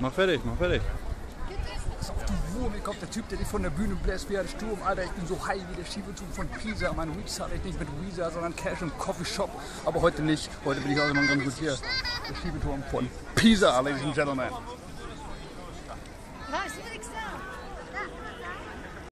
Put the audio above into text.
Mach fertig, mach fertig. Pass auf, die Wurm, ich glaub, der Typ, der dich von der Bühne bläst wie ein Sturm, Alter, ich bin so high wie der Schiebetyp von Pisa. Mein Weed zahle ich nicht mit Visa, sondern Cash und Coffee Shop. Aber heute nicht. Heute bin ich auch immer ganz gut hier. Der Schiebeturm von Pisa, ladies and gentlemen. Was?